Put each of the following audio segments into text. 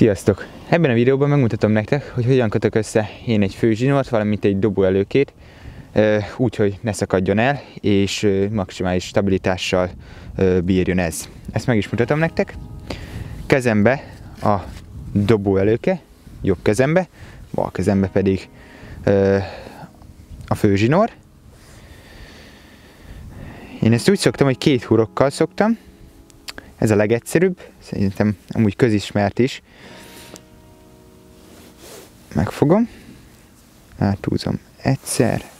Sziasztok! Ebben a videóban megmutatom nektek, hogy hogyan kötök össze én egy főzsinort, valamint egy dobóelőkét, úgy, hogy ne szakadjon el, és maximális stabilitással bírjon ez. Ezt meg is mutatom nektek. Kezembe a dobóelőke, jobb kezembe, bal kezembe pedig a főzsinor. Én ezt úgy szoktam, hogy két hurokkal szoktam, ez a legegyszerűbb, szerintem amúgy közismert is. Megfogom, áthúzom egyszer,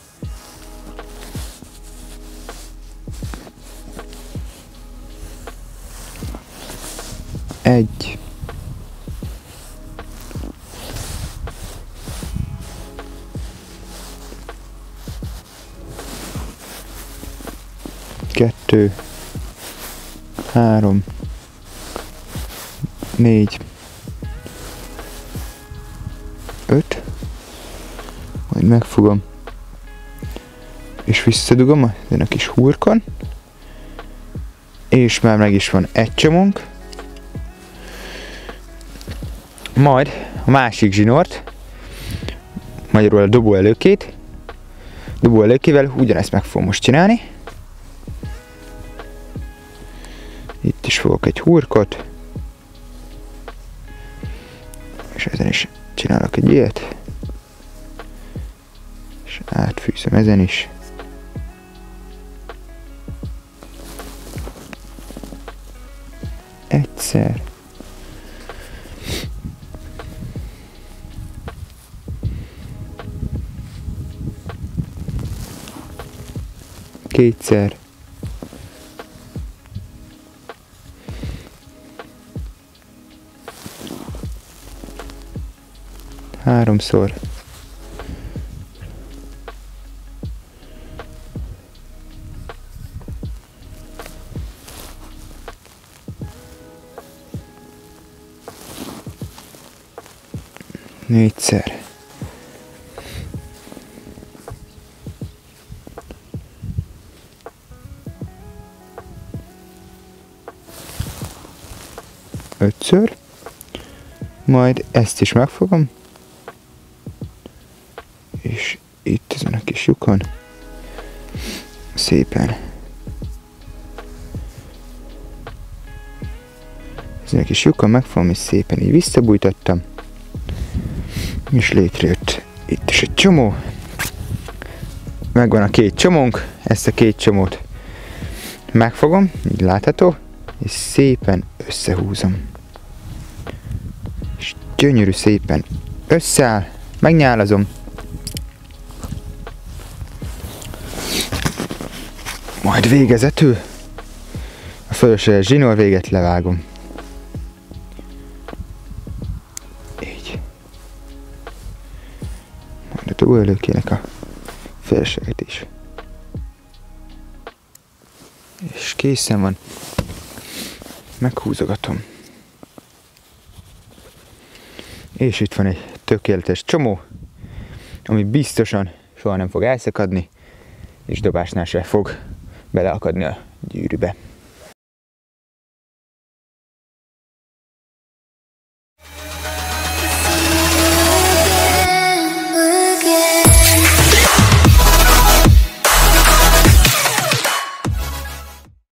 egy, kettő, három, négy, öt, majd megfogom, és visszadugom ezen a kis hurkon, és már meg is van egy csomónk, majd a másik zsinort, magyarul a dobó előkét, dobó előkével ugyanezt meg fogom most csinálni, is fogok egy hurkot. És ezen is csinálok egy ilyet. És átfűzöm ezen is. Egyszer. Kétszer. Háromszor. Négyszer. Ötször. Majd ezt is megfogom. És itt ezen a kis lyukon szépen. Ezen a kis lyukon megfogom és szépen így visszabújtattam és létrejött itt is egy csomó. Megvan a két csomónk ezt a két csomót megfogom, így látható és szépen összehúzom. És gyönyörű szépen összeáll megnyálazom Majd végezetül a fölösleges zsinór véget levágom. Így. Majd a túlölőkének a felsőget is. És készen van. Meghúzogatom. És itt van egy tökéletes csomó, ami biztosan soha nem fog elszakadni, és dobásnál se fog beleakadni a gyűrűbe.